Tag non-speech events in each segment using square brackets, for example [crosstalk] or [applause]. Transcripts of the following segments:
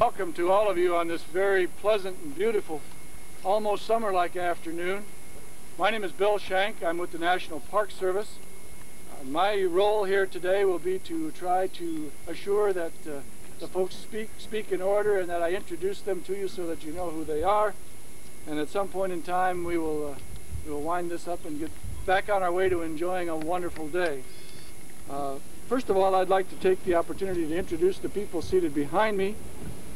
Welcome to all of you on this very pleasant and beautiful, almost summer-like afternoon. My name is Bill Schenk. I'm with the National Park Service. Uh, my role here today will be to try to assure that uh, the folks speak, speak in order and that I introduce them to you so that you know who they are. And at some point in time we will, uh, we will wind this up and get back on our way to enjoying a wonderful day. Uh, first of all, I'd like to take the opportunity to introduce the people seated behind me.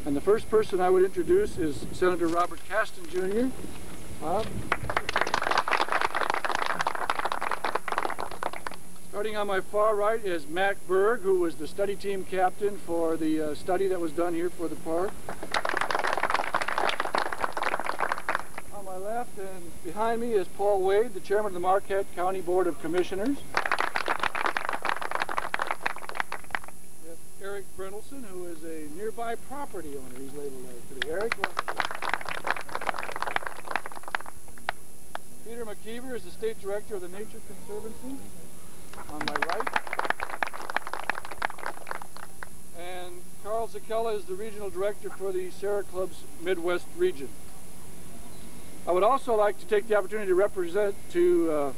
And the first person I would introduce is Senator Robert Kasten, Jr. Uh, starting on my far right is Mac Berg, who was the study team captain for the uh, study that was done here for the park. On my left and behind me is Paul Wade, the chairman of the Marquette County Board of Commissioners. Erik Brynildson, who is a nearby property owner. He's labeled there today. Erik, Peter McKeever is the state director of the Nature Conservancy on my right. And Carl Zichella is the regional director for the Sierra Club's Midwest region. I would also like to take the opportunity to represent, to uh,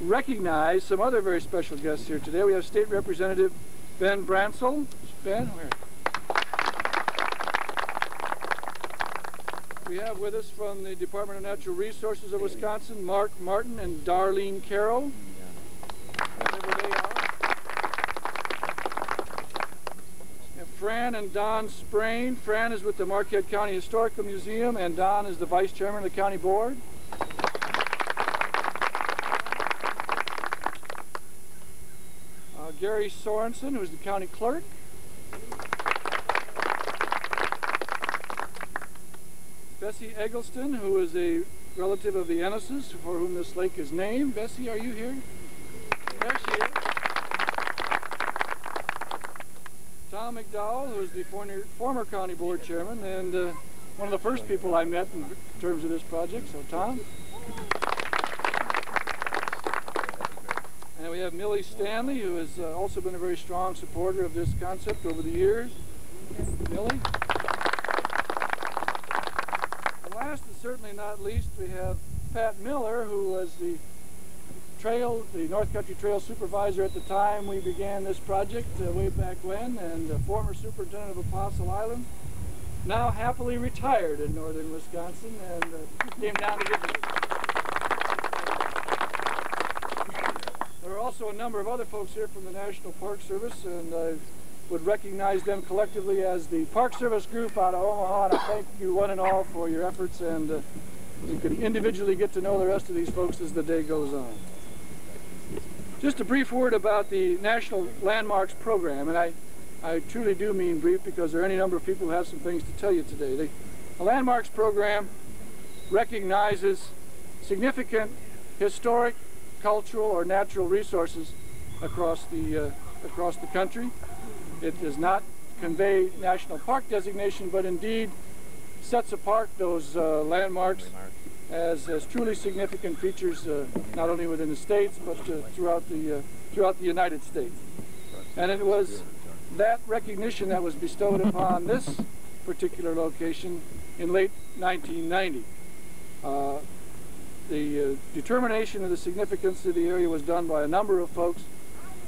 recognize some other very special guests here today. We have State Representative Ben Brancel. Ben, where? We have with us from the Department of Natural Resources of Wisconsin, Mark Martin and Darlene Carroll. Wherever they are. And Fran and Don Sprain. Fran is with the Marquette County Historical Museum and Don is the Vice Chairman of the County Board. Uh, Gary Sorensen, who's the county clerk. Bessie Eggleston, who is a relative of the Ennises, for whom this lake is named. Bessie, are you here? There she is. Tom McDowell, who is the former, former county board chairman and uh, one of the first people I met in terms of this project. So, Tom. And we have Millie Stanley, who has uh, also been a very strong supporter of this concept over the years. Millie. And last and certainly not least, we have Pat Miller, who was the trail, the North Country Trail supervisor at the time we began this project uh, way back when, and former superintendent of Apostle Island. Now happily retired in northern Wisconsin, and uh, came down to us. There are also a number of other folks here from the National Park Service, and I would recognize them collectively as the Park Service group out of Omaha, and I thank you one and all for your efforts, and uh, you can individually get to know the rest of these folks as the day goes on. Just a brief word about the National Landmarks Program, and I, I truly do mean brief because there are any number of people who have some things to tell you today. The, the Landmarks Program recognizes significant historic cultural or natural resources across the uh, across the country. It does not convey national park designation, but indeed sets apart those uh, landmarks as, as truly significant features, uh, not only within the states, but uh, throughout the uh, throughout the United States. And it was that recognition that was bestowed upon this particular location in late 1990. Uh, the uh, determination of the significance of the area was done by a number of folks,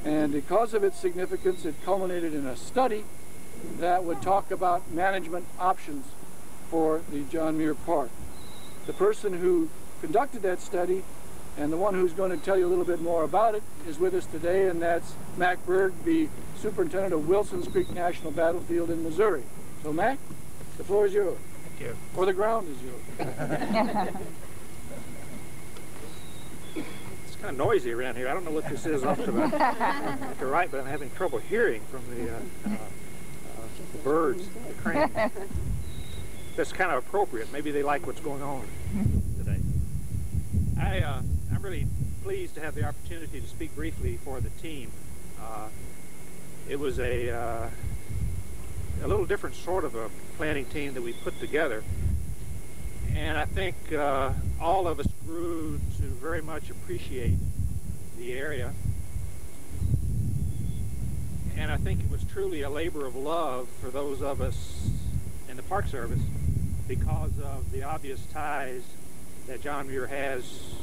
and because of its significance, it culminated in a study that would talk about management options for the John Muir Park. The person who conducted that study and the one who's going to tell you a little bit more about it is with us today, and that's Mac Berg, the superintendent of Wilson's Creek National Battlefield in Missouri. So, Mac? The floor is yours. Thank you. Or the ground is yours. [laughs] It's kind of noisy around here. I don't know what this is off to the, to the right, but I'm having trouble hearing from the, uh, uh, uh, the birds, the cranes. [laughs] That's kind of appropriate. Maybe they like what's going on today. I, uh, I'm really pleased to have the opportunity to speak briefly for the team. Uh, it was a, uh, a little different sort of a planning team that we put together. And I think uh, all of us grew to very much appreciate the area. And I think it was truly a labor of love for those of us in the Park Service because of the obvious ties that John Muir has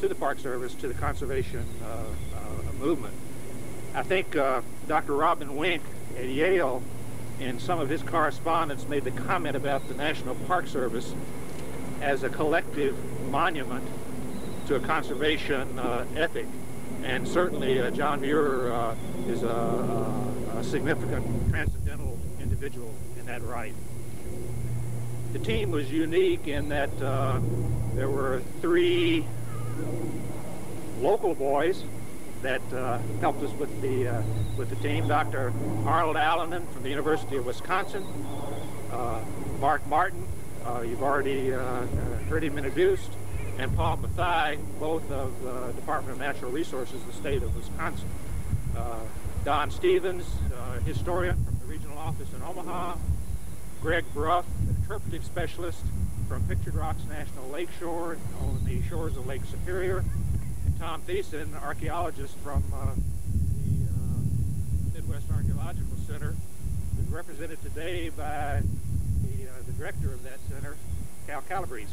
to the Park Service, to the conservation uh, uh, movement. I think uh, Dr. Robin Winks at Yale, in some of his correspondence, made the comment about the National Park Service as a collective monument to a conservation uh, ethic. And certainly uh, John Muir uh, is a, a, significant transcendental individual in that right. The team was unique in that uh, there were three local boys that uh, helped us with the uh, with the team. Dr. Arnold Alanen from the University of Wisconsin, Mark Martin uh, you've already uh, uh, heard him introduced, and Paul Mathai, both of the Department of Natural Resources, the state of Wisconsin. Don Stevens, historian from the regional office in Omaha. Greg Bruff, interpretive specialist from Pictured Rocks National Lakeshore on the shores of Lake Superior. And Tom Thiessen, archaeologist from uh, the uh, Midwest Archaeological Center, is represented today by the, the director of that center, Cal Calabrese.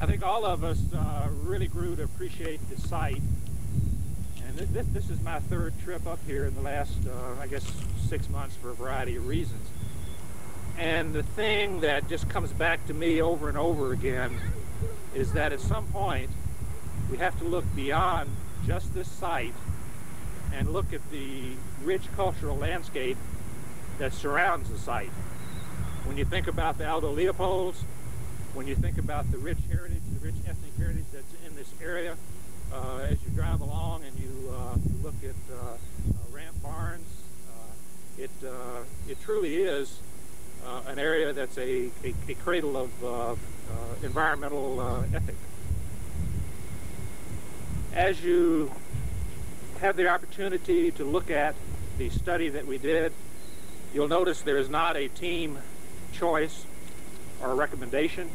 I think all of us uh, really grew to appreciate the site. And th this, this is my third trip up here in the last, uh, I guess, six months for a variety of reasons. And the thing that just comes back to me over and over again is that at some point we have to look beyond just this site and look at the rich cultural landscape that surrounds the site. When you think about the Aldo Leopolds, when you think about the rich heritage, the rich ethnic heritage that's in this area, as you drive along and you uh, look at uh, uh Ramp Barns, uh, it, uh, it truly is an area that's a, a, a cradle of environmental ethic. As you have the opportunity to look at the study that we did You'll notice there is not a team choice or recommendation.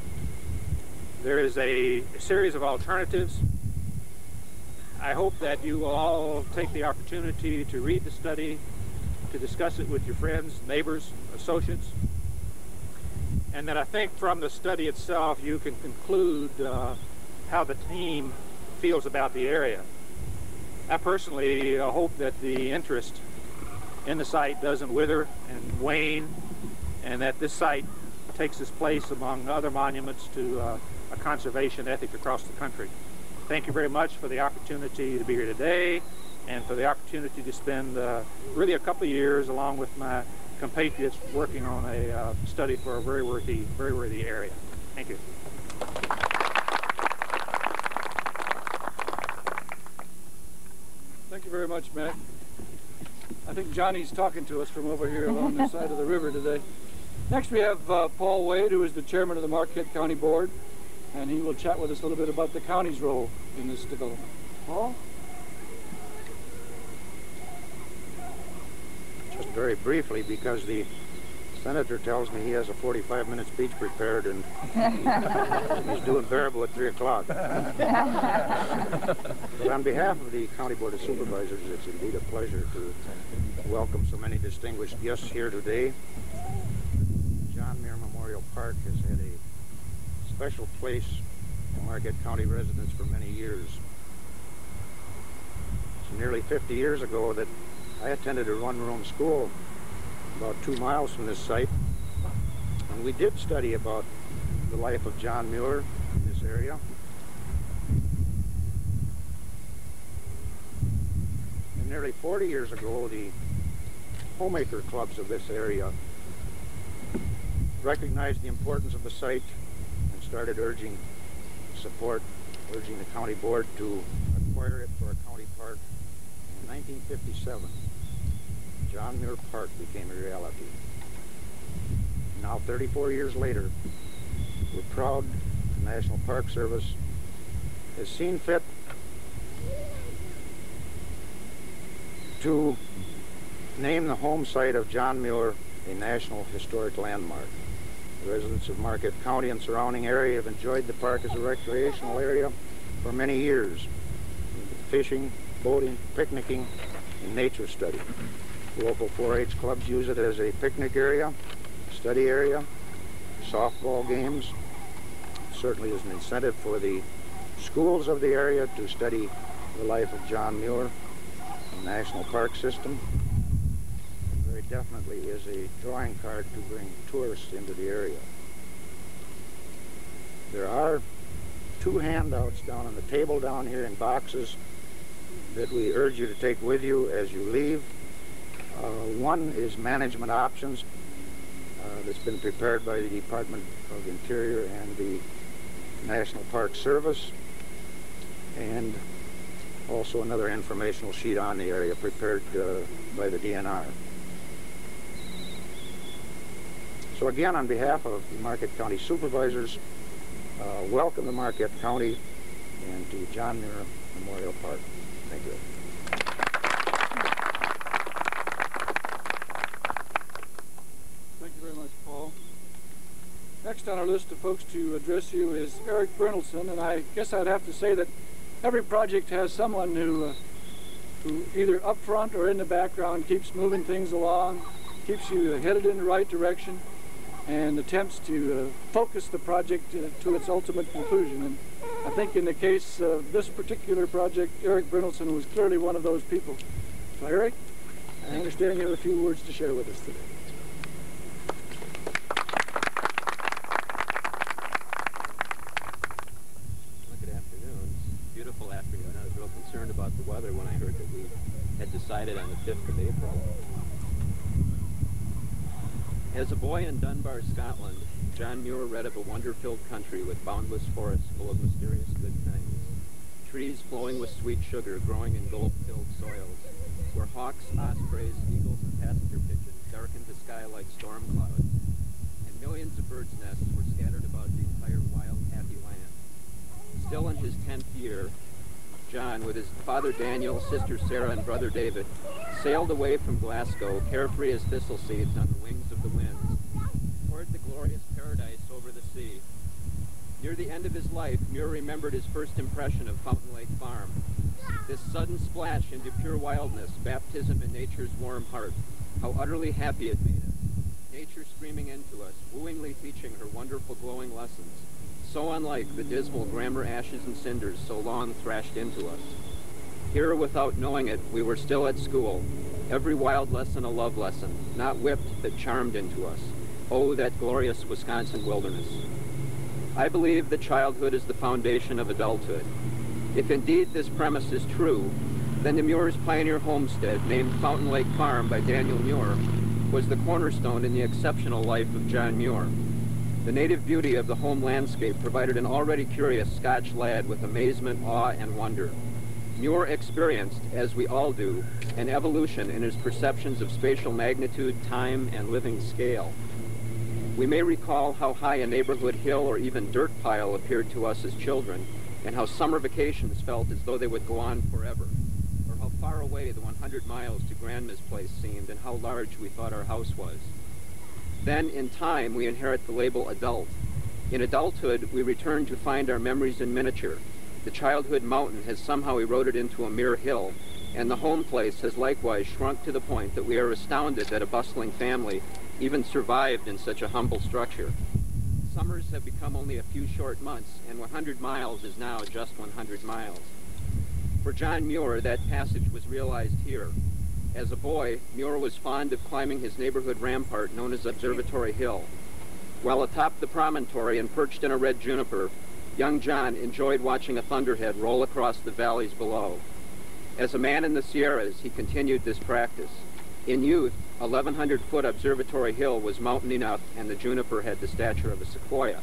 There is a series of alternatives. I hope that you will all take the opportunity to read the study, to discuss it with your friends, neighbors, associates, and that I think from the study itself you can conclude uh, how the team feels about the area. I personally uh, hope that the interest in the site doesn't wither and wane, and that this site takes its place among other monuments to uh, a conservation ethic across the country. Thank you very much for the opportunity to be here today and for the opportunity to spend uh, really a couple of years along with my compatriots working on a uh, study for a very worthy, very worthy area. Thank you. Thank you very much, Mac. I think Johnny's talking to us from over here along the [laughs] side of the river today. Next we have uh, Paul Wade, who is the chairman of the Marquette County Board, and he will chat with us a little bit about the county's role in this development. Paul? Just very briefly, because the senator tells me he has a 45-minute speech prepared, and [laughs] he's doing bearable at 3 o'clock. but on behalf of the County Board of Supervisors, it's indeed a pleasure to welcome so many distinguished guests here today. John Muir Memorial Park has had a special place in Marquette County residents for many years. It's nearly 50 years ago that I attended a one-room school about two miles from this site. And we did study about the life of John Muir in this area. And nearly 40 years ago, the homemaker clubs of this area recognized the importance of the site started urging support, urging the county board to acquire it for a county park. In 1957, John Muir Park became a reality. Now, 34 years later, we're proud the National Park Service has seen fit to name the home site of John Muir a National Historic Landmark. Residents of Marquette County and surrounding area have enjoyed the park as a recreational area for many years. Fishing, boating, picnicking, and nature study. Local 4-H clubs use it as a picnic area, study area, softball games. Certainly is an incentive for the schools of the area to study the life of John Muir, the National Park System. Definitely is a drawing card to bring tourists into the area. There are two handouts down on the table down here in boxes that we urge you to take with you as you leave. Uh, one is management options uh, that's been prepared by the Department of Interior and the National Park Service and also another informational sheet on the area prepared uh, by the DNR. So again, on behalf of the Marquette County Supervisors, uh, welcome to Marquette County and to John Muir Memorial Park. Thank you. Thank you very much, Paul. Next on our list of folks to address you is Erik Brynildson, and I guess I'd have to say that every project has someone who, uh, who either up front or in the background keeps moving things along, keeps you headed in the right direction, and attempts to uh, focus the project uh, to its ultimate conclusion. And I think in the case of this particular project, Erik Brynildson was clearly one of those people. So Erik, I understand you have a few words to share with us today. Good afternoon. Beautiful afternoon. I was real concerned about the weather when I heard that we had decided on the 5th of April. As a boy in Dunbar, Scotland, John Muir read of a wonder-filled country with boundless forests full of mysterious good things. Trees flowing with sweet sugar growing in gold-filled soils, where hawks, ospreys, eagles, and passenger pigeons darkened the sky like storm clouds, and millions of birds' nests were scattered about the entire wild, happy land. Still in his tenth year, John, with his father Daniel, sister Sarah, and brother David, sailed away from Glasgow, carefree as thistle seeds on the wings of the winds, toward the glorious paradise over the sea. Near the end of his life, Muir remembered his first impression of Fountain Lake Farm. This sudden splash into pure wildness, baptism in nature's warm heart, how utterly happy it made us. Nature streaming into us, wooingly teaching her wonderful glowing lessons, so unlike the dismal grammar ashes and cinders so long thrashed into us. Here, without knowing it, we were still at school, every wild lesson a love lesson, not whipped but charmed into us. Oh, that glorious Wisconsin wilderness. I believe that childhood is the foundation of adulthood. If indeed this premise is true, then the Muir's pioneer homestead, named Fountain Lake Farm by Daniel Muir, was the cornerstone in the exceptional life of John Muir. The native beauty of the home landscape provided an already curious Scotch lad with amazement, awe, and wonder. Muir experienced, as we all do, an evolution in his perceptions of spatial magnitude, time, and living scale. We may recall how high a neighborhood hill or even dirt pile appeared to us as children, and how summer vacations felt as though they would go on forever, or how far away the 100 miles to Grandma's place seemed, and how large we thought our house was. Then, in time, we inherit the label adult. In adulthood, we return to find our memories in miniature. The childhood mountain has somehow eroded into a mere hill, and the home place has likewise shrunk to the point that we are astounded that a bustling family even survived in such a humble structure. Summers have become only a few short months, and 100 miles is now just 100 miles. For John Muir, that passage was realized here. As a boy, Muir was fond of climbing his neighborhood rampart known as Observatory Hill. While atop the promontory and perched in a red juniper, young John enjoyed watching a thunderhead roll across the valleys below. As a man in the Sierras, he continued this practice. In youth, 1,100-foot Observatory Hill was mountain enough and the juniper had the stature of a sequoia.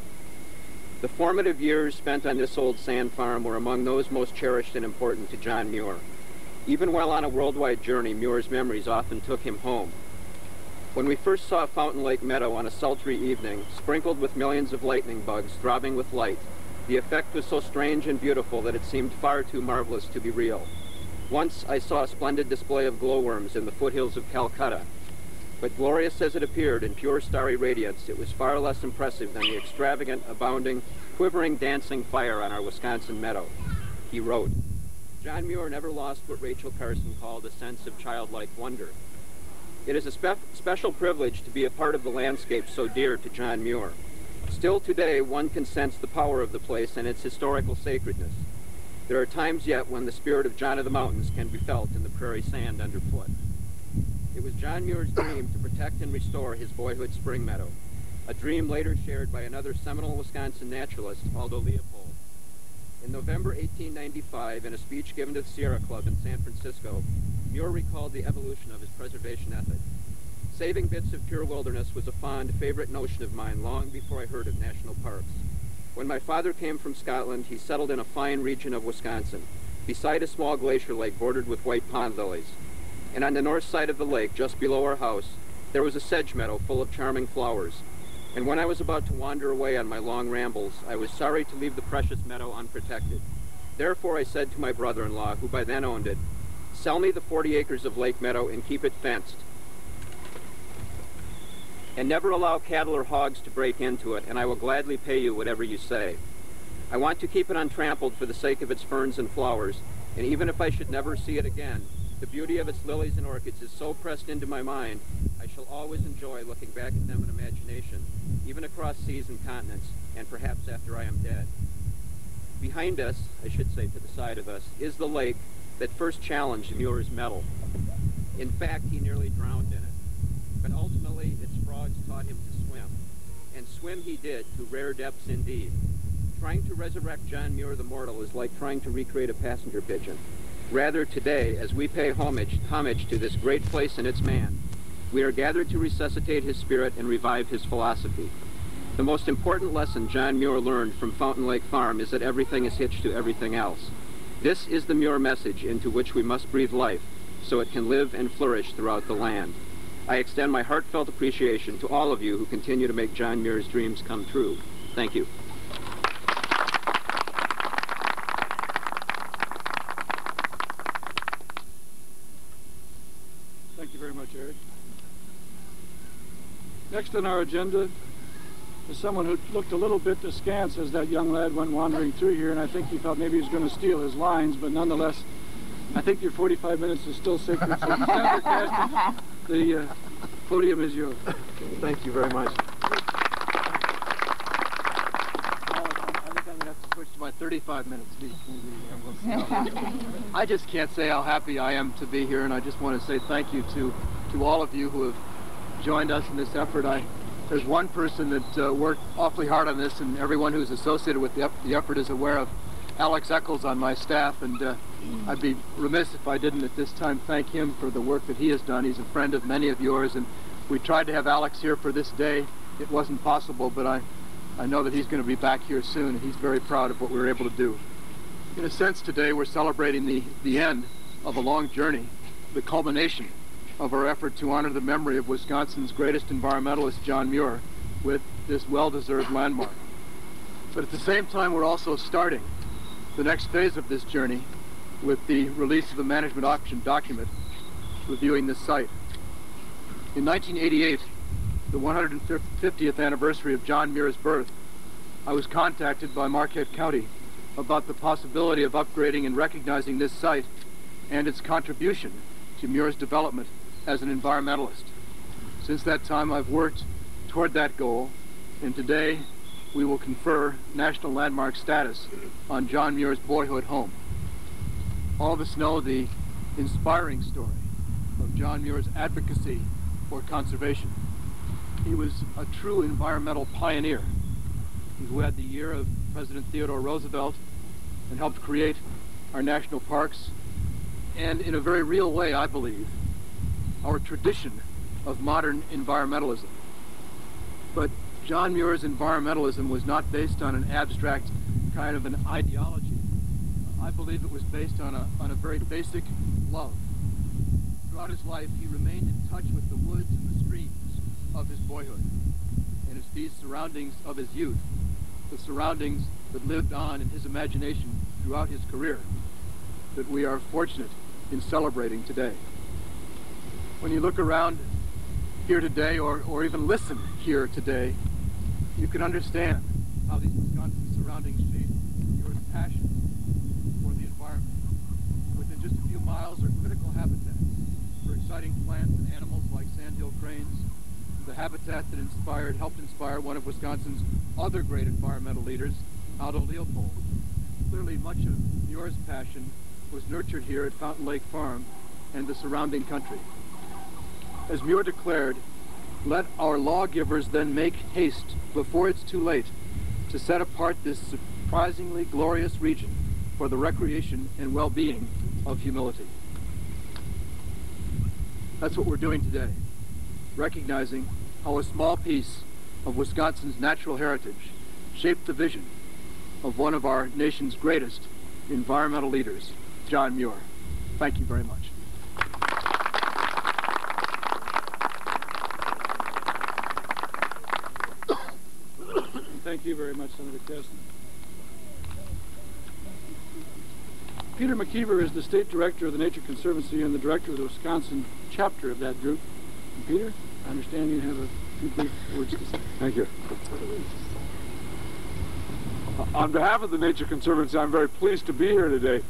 The formative years spent on this old sand farm were among those most cherished and important to John Muir. Even while on a worldwide journey, Muir's memories often took him home. When we first saw Fountain Lake Meadow on a sultry evening, sprinkled with millions of lightning bugs throbbing with light, the effect was so strange and beautiful that it seemed far too marvelous to be real. Once I saw a splendid display of glowworms in the foothills of Calcutta, but glorious as it appeared in pure starry radiance, it was far less impressive than the extravagant, abounding, quivering, dancing fire on our Wisconsin meadow. He wrote, John Muir never lost what Rachel Carson called a sense of childlike wonder. It is a spe special privilege to be a part of the landscape so dear to John Muir. Still today, one can sense the power of the place and its historical sacredness. There are times yet when the spirit of John of the Mountains can be felt in the prairie sand underfoot. It was John Muir's dream to protect and restore his boyhood spring meadow, a dream later shared by another seminal Wisconsin naturalist, Aldo Leopold. In November 1895, in a speech given to the Sierra Club in San Francisco, Muir recalled the evolution of his preservation ethic. Saving bits of pure wilderness was a fond, favorite notion of mine long before I heard of national parks. When my father came from Scotland, he settled in a fine region of Wisconsin, beside a small glacier lake bordered with white pond lilies. And on the north side of the lake, just below our house, there was a sedge meadow full of charming flowers. And when I was about to wander away on my long rambles, I was sorry to leave the precious meadow unprotected. Therefore I said to my brother-in-law, who by then owned it, sell me the 40 acres of lake meadow and keep it fenced. And never allow cattle or hogs to break into it, and I will gladly pay you whatever you say. I want to keep it untrampled for the sake of its ferns and flowers, and even if I should never see it again, the beauty of its lilies and orchids is so pressed into my mind, shall always enjoy looking back at them in imagination, even across seas and continents, and perhaps after I am dead. Behind us, I should say to the side of us, is the lake that first challenged Muir's mettle. In fact, he nearly drowned in it. But ultimately, its frogs taught him to swim. And swim he did to rare depths indeed. Trying to resurrect John Muir the mortal is like trying to recreate a passenger pigeon. Rather, today, as we pay homage, homage to this great place and its man, we are gathered to resuscitate his spirit and revive his philosophy. The most important lesson John Muir learned from Fountain Lake Farm is that everything is hitched to everything else. This is the Muir message into which we must breathe life so it can live and flourish throughout the land. I extend my heartfelt appreciation to all of you who continue to make John Muir's dreams come true. Thank you. Thank you very much, Erik. Next on our agenda is someone who looked a little bit askance as that young lad went wandering through here, and I think he thought maybe he was going to steal his lines, but nonetheless, I think your 45 minutes is still sacred. So, Senator Kasten, the uh, podium is yours. Thank you very much. I think I'm going to have to switch to my 35 minute speech. I just can't say how happy I am to be here, and I just want to say thank you to, to all of you who have joined us in this effort. I, there's one person that uh, worked awfully hard on this, and everyone who's associated with the, the effort is aware of Alex Eccles on my staff, and uh, I'd be remiss if I didn't at this time thank him for the work that he has done. He's a friend of many of yours, and we tried to have Alex here for this day. It wasn't possible, but I, I know that he's going to be back here soon, and he's very proud of what we were able to do. In a sense, today we're celebrating the, the end of a long journey, the culmination of our effort to honor the memory of Wisconsin's greatest environmentalist, John Muir, with this well-deserved landmark. But at the same time, we're also starting the next phase of this journey with the release of the management option document reviewing this site. In 1988, the 150th anniversary of John Muir's birth, I was contacted by Marquette County about the possibility of upgrading and recognizing this site and its contribution to Muir's development as an environmentalist. Since that time, I've worked toward that goal, and today we will confer National Landmark status on John Muir's boyhood home. All of us know the inspiring story of John Muir's advocacy for conservation. He was a true environmental pioneer who had the ear of President Theodore Roosevelt and helped create our national parks and in a very real way, I believe, our tradition of modern environmentalism. But John Muir's environmentalism was not based on an abstract kind of an ideology. I believe it was based on a, on a very basic love. Throughout his life, he remained in touch with the woods and the streams of his boyhood. And it's these surroundings of his youth, the surroundings that lived on in his imagination throughout his career, that we are fortunate in celebrating today. When you look around here today, or, or even listen here today, you can understand how these Wisconsin surroundings shape your passion for the environment. Within just a few miles are critical habitats for exciting plants and animals like sandhill cranes, the habitat that inspired, helped inspire one of Wisconsin's other great environmental leaders, Aldo Leopold. Clearly much of Muir's passion was nurtured here at Fountain Lake Farm and the surrounding country. As Muir declared, let our lawgivers then make haste before it's too late to set apart this surprisingly glorious region for the recreation and well-being of humility. That's what we're doing today, recognizing how a small piece of Wisconsin's natural heritage shaped the vision of one of our nation's greatest environmental leaders, John Muir. Thank you very much. Thank you very much, Senator Kasten. Peter McKeever is the state director of the Nature Conservancy and the director of the Wisconsin chapter of that group. And Peter, I understand you have a few brief words to say. Thank you. On behalf of the Nature Conservancy, I'm very pleased to be here today.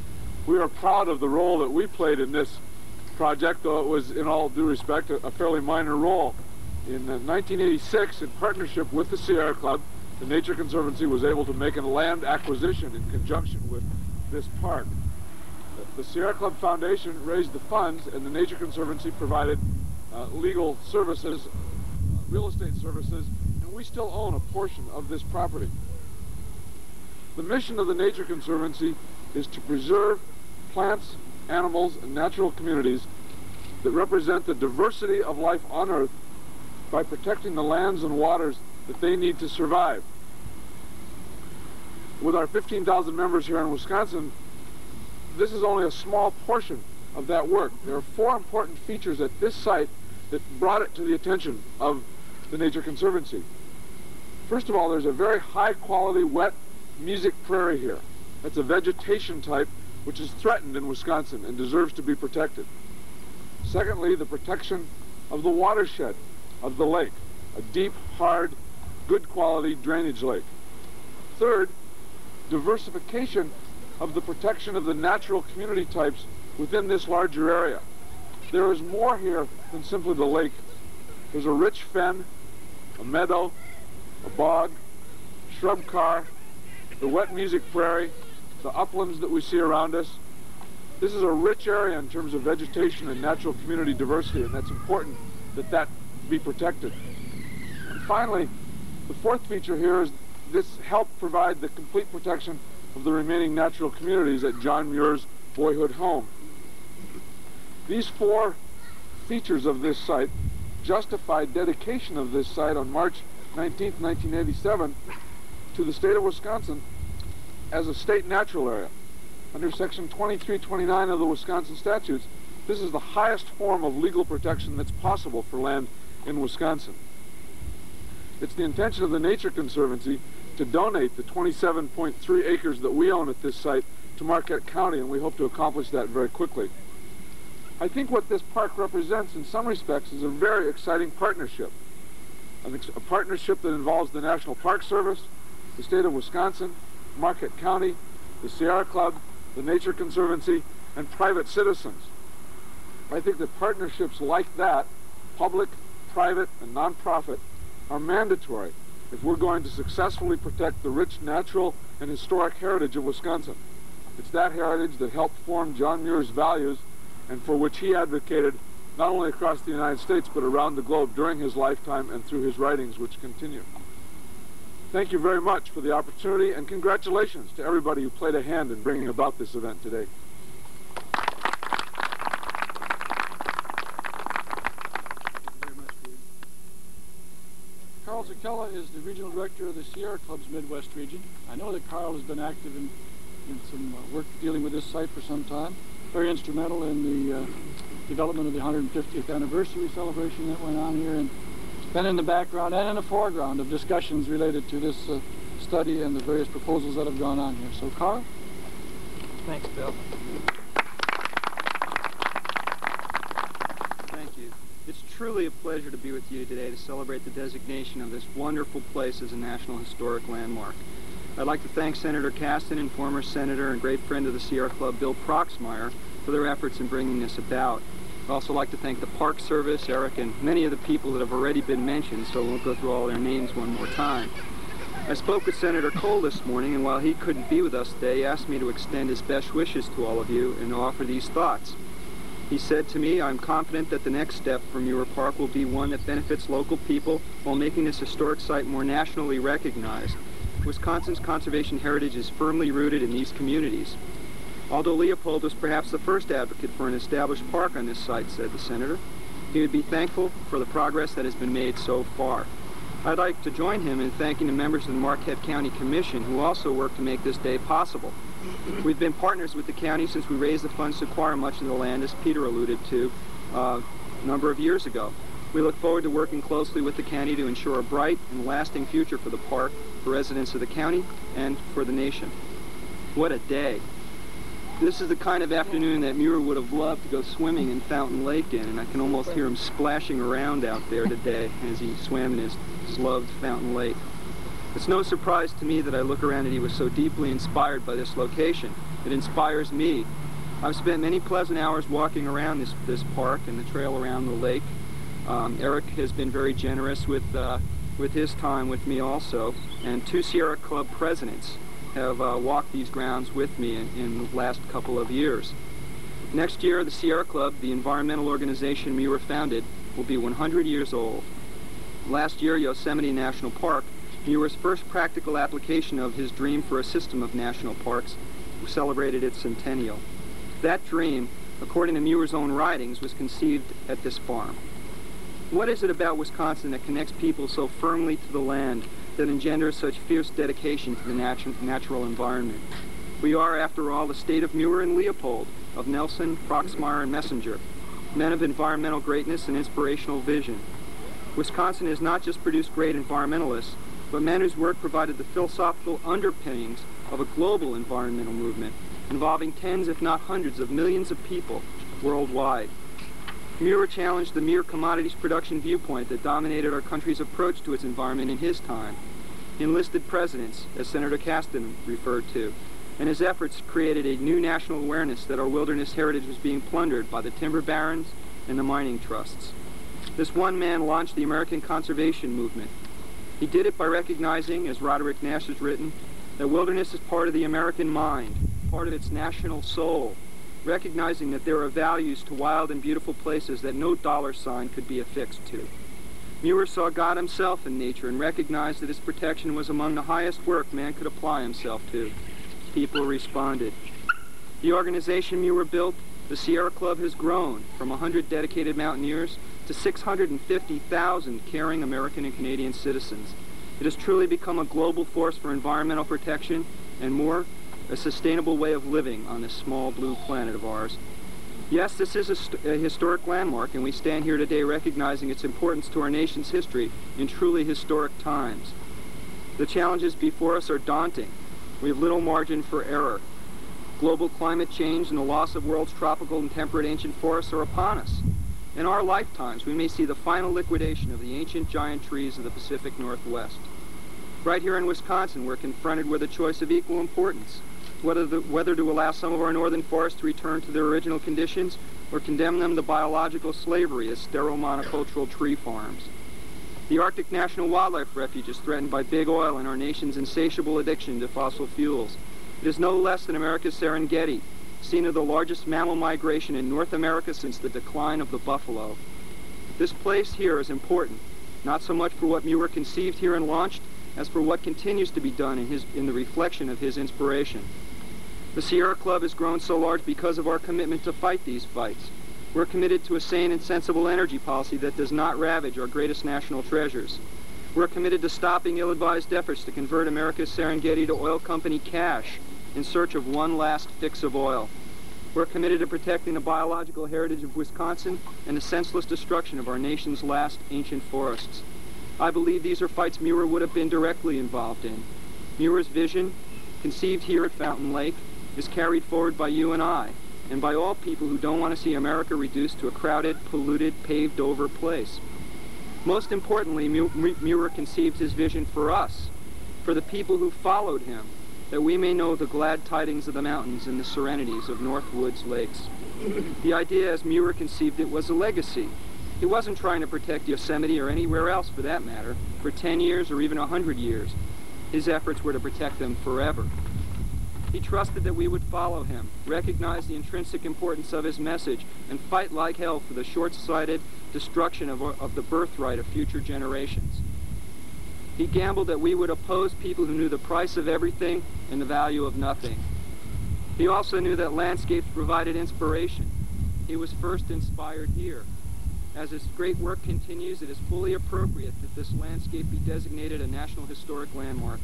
We are proud of the role that we played in this project, though it was, in all due respect, a, a fairly minor role. In uh, 1986, in partnership with the Sierra Club, the Nature Conservancy was able to make a land acquisition in conjunction with this park. The Sierra Club Foundation raised the funds and the Nature Conservancy provided uh, legal services, uh, real estate services, and we still own a portion of this property. The mission of the Nature Conservancy is to preserve plants, animals, and natural communities that represent the diversity of life on Earth by protecting the lands and waters that they need to survive. With our 15,000 members here in Wisconsin, this is only a small portion of that work. There are four important features at this site that brought it to the attention of the Nature Conservancy. First of all, there's a very high quality wet mesic prairie here. That's a vegetation type which is threatened in Wisconsin and deserves to be protected. Secondly, the protection of the watershed of the lake, a deep, hard, good quality drainage lake. Third, diversification of the protection of the natural community types within this larger area. There is more here than simply the lake. There's a rich fen, a meadow, a bog, shrub carr, the wet mesic prairie, the uplands that we see around us. This is a rich area in terms of vegetation and natural community diversity, and that's important that that be protected. And finally, the fourth feature here is this helped provide the complete protection of the remaining natural communities at John Muir's boyhood home. These four features of this site justified dedication of this site on March 19, 1987 to the state of Wisconsin as a state natural area. Under section 2329 of the Wisconsin statutes, this is the highest form of legal protection that's possible for land in Wisconsin. It's the intention of the Nature Conservancy to donate the 27.3 acres that we own at this site to Marquette County, and we hope to accomplish that very quickly. I think what this park represents in some respects is a very exciting partnership. A partnership that involves the National Park Service, the state of Wisconsin, Marquette County, the Sierra Club, the Nature Conservancy, and private citizens. I think that partnerships like that, public, private, and nonprofit, are mandatory if we're going to successfully protect the rich natural and historic heritage of Wisconsin. It's that heritage that helped form John Muir's values and for which he advocated not only across the United States but around the globe during his lifetime and through his writings which continue. Thank you very much for the opportunity and congratulations to everybody who played a hand in bringing about this event today. McCullough is the regional director of the Sierra Club's Midwest region. I know that Carl has been active in, in some uh, work dealing with this site for some time. Very instrumental in the uh, development of the 150th anniversary celebration that went on here and been in the background and in the foreground of discussions related to this uh, study and the various proposals that have gone on here. So Carl? Thanks, Bill. Thank you. It's truly a pleasure to be with you today to celebrate the designation of this wonderful place as a National Historic Landmark. I'd like to thank Senator Kasten and former Senator and great friend of the Sierra Club, Bill Proxmire, for their efforts in bringing this about. I'd also like to thank the Park Service, Erik, and many of the people that have already been mentioned, so I won't go through all their names one more time. I spoke with Senator Kohl this morning, and while he couldn't be with us today, he asked me to extend his best wishes to all of you and offer these thoughts. He said to me, I'm confident that the next step for Muir Park will be one that benefits local people while making this historic site more nationally recognized. Wisconsin's conservation heritage is firmly rooted in these communities. Aldo Leopold was perhaps the first advocate for an established park on this site, said the senator. He would be thankful for the progress that has been made so far. I'd like to join him in thanking the members of the Marquette County Commission who also worked to make this day possible. We've been partners with the county since we raised the funds to acquire much of the land, as Peter alluded to, uh, a number of years ago. We look forward to working closely with the county to ensure a bright and lasting future for the park, for residents of the county, and for the nation. What a day. This is the kind of afternoon that Muir would have loved to go swimming in Fountain Lake in, and I can almost hear him splashing around out there today as he swam in his loved Fountain Lake. It's no surprise to me that I look around and he was so deeply inspired by this location. It inspires me. I've spent many pleasant hours walking around this, this park and the trail around the lake. Um, Erik has been very generous with, uh, with his time with me also, and two Sierra Club presidents have uh, walked these grounds with me in, in, the last couple of years. Next year, the Sierra Club, the environmental organization Muir founded, will be 100 years old. Last year, Yosemite National Park, Muir's first practical application of his dream for a system of national parks, celebrated its centennial. That dream, according to Muir's own writings, was conceived at this farm. What is it about Wisconsin that connects people so firmly to the land that engenders such fierce dedication to the natu natural environment. We are, after all, the state of Muir and Leopold, of Nelson, Proxmire, and Messenger, men of environmental greatness and inspirational vision. Wisconsin has not just produced great environmentalists, but whose work provided the philosophical underpinnings of a global environmental movement involving tens, if not hundreds, of millions of people worldwide. Muir challenged the mere commodities production viewpoint that dominated our country's approach to its environment in his time. He enlisted presidents, as Senator Kasten referred to, and his efforts created a new national awareness that our wilderness heritage was being plundered by the timber barons and the mining trusts. This one man launched the American conservation movement. He did it by recognizing, as Roderick Nash has written, that wilderness is part of the American mind, part of its national soul, recognizing that there are values to wild and beautiful places that no dollar sign could be affixed to. Muir saw God himself in nature and recognized that his protection was among the highest work man could apply himself to. People responded. The organization Muir built, the Sierra Club, has grown from 100 dedicated mountaineers to 650,000 caring American and Canadian citizens. It has truly become a global force for environmental protection and more, a sustainable way of living on this small blue planet of ours. Yes, this is a, a, historic landmark, and we stand here today recognizing its importance to our nation's history in truly historic times. The challenges before us are daunting. We have little margin for error. Global climate change and the loss of world's tropical and temperate ancient forests are upon us. In our lifetimes, we may see the final liquidation of the ancient giant trees of the Pacific Northwest. Right here in Wisconsin, we're confronted with a choice of equal importance whether, the, whether to allow some of our northern forests to return to their original conditions or condemn them to biological slavery as sterile monocultural tree farms. The Arctic National Wildlife Refuge is threatened by big oil and our nation's insatiable addiction to fossil fuels. It is no less than America's Serengeti, scene of the largest mammal migration in North America since the decline of the buffalo. This place here is important, not so much for what Muir conceived here and launched, as for what continues to be done in, his, in the reflection of his inspiration. The Sierra Club has grown so large because of our commitment to fight these fights. We're committed to a sane and sensible energy policy that does not ravage our greatest national treasures. We're committed to stopping ill-advised efforts to convert America's Serengeti to oil company cash in search of one last fix of oil. We're committed to protecting the biological heritage of Wisconsin and the senseless destruction of our nation's last ancient forests. I believe these are fights Muir would have been directly involved in. Muir's vision, conceived here at Fountain Lake, is carried forward by you and I, and by all people who don't want to see America reduced to a crowded, polluted, paved-over place. Most importantly, Muir conceived his vision for us, for the people who followed him, that we may know the glad tidings of the mountains and the serenities of North Woods lakes. the idea as Muir conceived it was a legacy. He wasn't trying to protect Yosemite or anywhere else for that matter, for 10 years or even 100 years. His efforts were to protect them forever. He trusted that we would follow him, recognize the intrinsic importance of his message, and fight like hell for the short-sighted destruction of, of the birthright of future generations. He gambled that we would oppose people who knew the price of everything and the value of nothing. He also knew that landscapes provided inspiration. He was first inspired here. As his great work continues, it is fully appropriate that this landscape be designated a National Historic Landmark.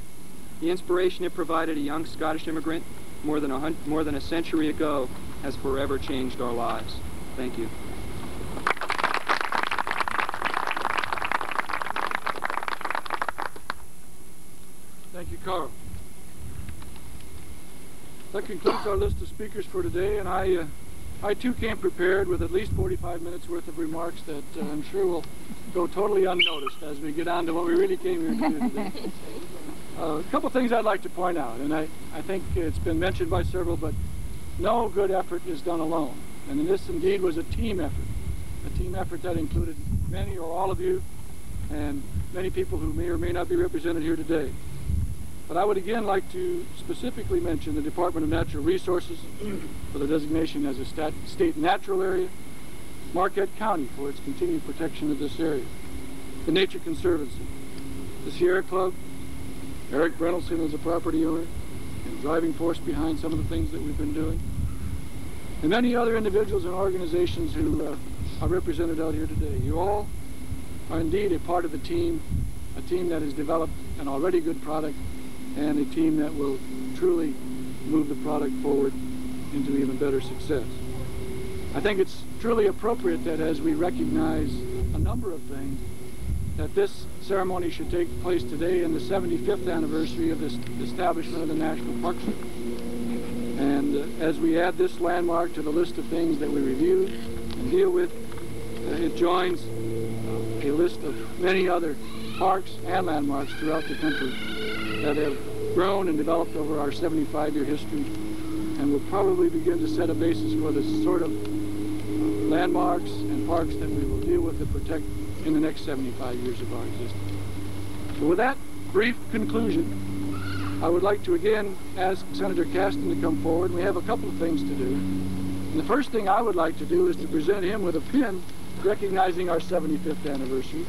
The inspiration it provided a young Scottish immigrant more than a, more than a century ago has forever changed our lives. Thank you. Thank you, Carl. That concludes our list of speakers for today, and I, uh, I too came prepared with at least 45 minutes worth of remarks that uh, I'm sure will go totally unnoticed as we get on to what we really came here to do today. [laughs] Uh, a couple things I'd like to point out, and I, I think it's been mentioned by several, but no good effort is done alone. And this indeed was a team effort, a team effort that included many or all of you and many people who may or may not be represented here today. But I would again like to specifically mention the Department of Natural Resources for the designation as a state natural area, Marquette County for its continued protection of this area, the Nature Conservancy, the Sierra Club, Erik Brynildson as a property owner and driving force behind some of the things that we've been doing, and many other individuals and organizations who uh, are represented out here today. You all are indeed a part of the team, a team that has developed an already good product and a team that will truly move the product forward into even better success. I think it's truly appropriate that as we recognize a number of things, that this ceremony should take place today in the 75th anniversary of the establishment of the National Park Service. And uh, as we add this landmark to the list of things that we review and deal with, uh, it joins uh, a list of many other parks and landmarks throughout the country that have grown and developed over our 75-year history and will probably begin to set a basis for the sort of uh, landmarks and parks that we will deal with and protect in the next 75 years of our existence. So with that brief conclusion, I would like to again ask Senator Kasten to come forward. We have a couple of things to do. And the first thing I would like to do is to present him with a pin recognizing our 75th anniversary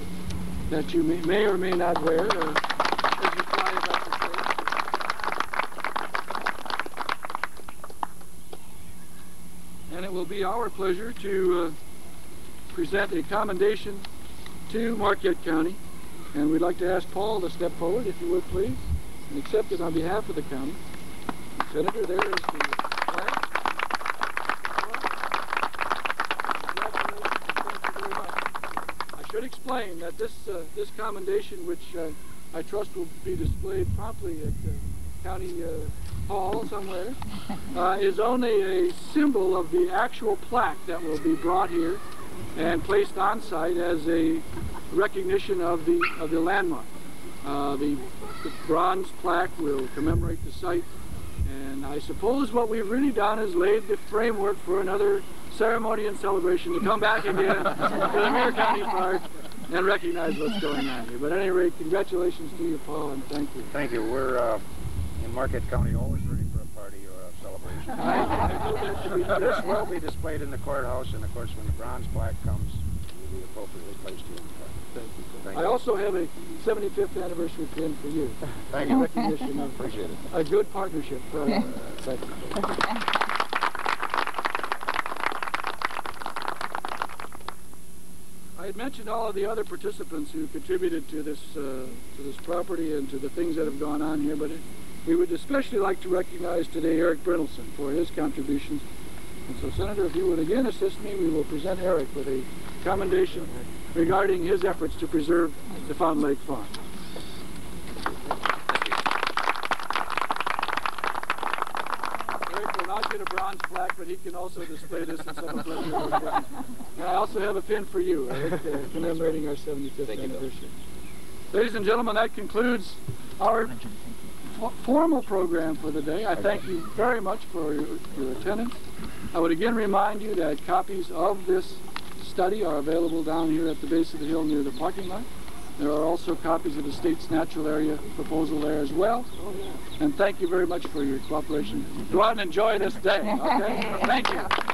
that you may, may or may not wear or as you fly about the state. And it will be our pleasure to uh, present a commendation to Marquette County. And we'd like to ask Paul to step forward, if you would, please, and accept it on behalf of the county. Senator, there is the. I should explain that this uh, this commendation, which uh, I trust will be displayed promptly at uh, county uh, hall somewhere, [laughs] uh, is only a symbol of the actual plaque that will be brought here and placed on site as a recognition of the of the landmark. Uh, the, the, bronze plaque will commemorate the site, and I suppose what we've really done is laid the framework for another ceremony and celebration to come back again to the Muir County Park and recognize what's going on here. But at any rate, congratulations to you, Paul, and thank you. Thank you. We're uh, in Marquette County always ready for a party or a celebration. I, [laughs] I this will be displayed in the courthouse, and of course, when the bronze plaque comes, it will be appropriately placed here in the park. Thank you. Thank I you. also have a 75th anniversary pin for you. Thank you. recognition of Appreciate it. a good partnership. Uh, thank you. I we've mentioned all of the other participants who contributed to this uh, to this property and to the things that have gone on here, but it, we would especially like to recognize today Erik Brynildson for his contributions. And so, Senator, if you would again assist me, we will present Erik with a commendation regarding his efforts to preserve the Fountain Lake Farm. Erik will not get a bronze plaque, but he can also display this in some of the And I also have a pin for you, Erik, uh, commemorating our 75th anniversary. Ladies and gentlemen, that concludes our formal program for the day. I thank you very much for your, your attendance. I would again remind you that copies of this study are available down here at the base of the hill near the parking lot. There are also copies of the state's natural area proposal there as well. And thank you very much for your cooperation. Go out and enjoy this day, okay? [laughs] Thank you.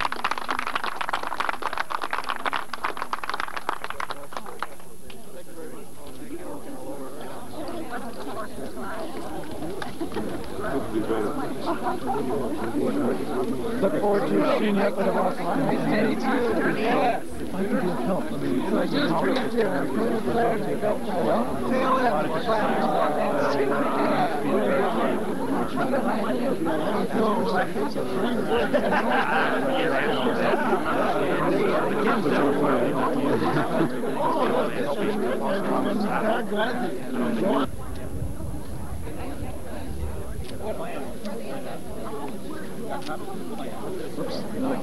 Look forward to seeing you at the Prosperity. Let's go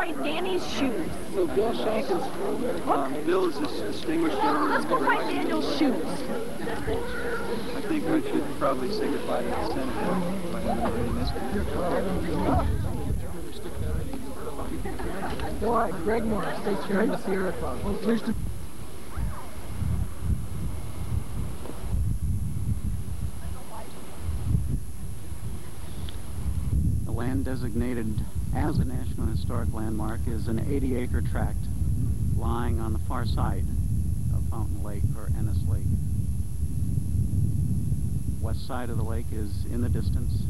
find Danny's shoes. So Bill Schenk is Um, Bill is a distinguished Let's go gentleman. find Daniel's shoes. I think we should probably say goodbye to the senator. Boy, Greg Morris, State Chairman of the Sierra Club. Well, pleased to The land designated as a National Historic Landmark is an 80-acre tract lying on the far side of Fountain Lake or Ennis Lake. West side of the lake is in the distance.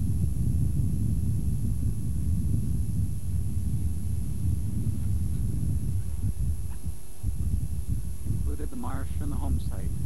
Included the marsh and the home site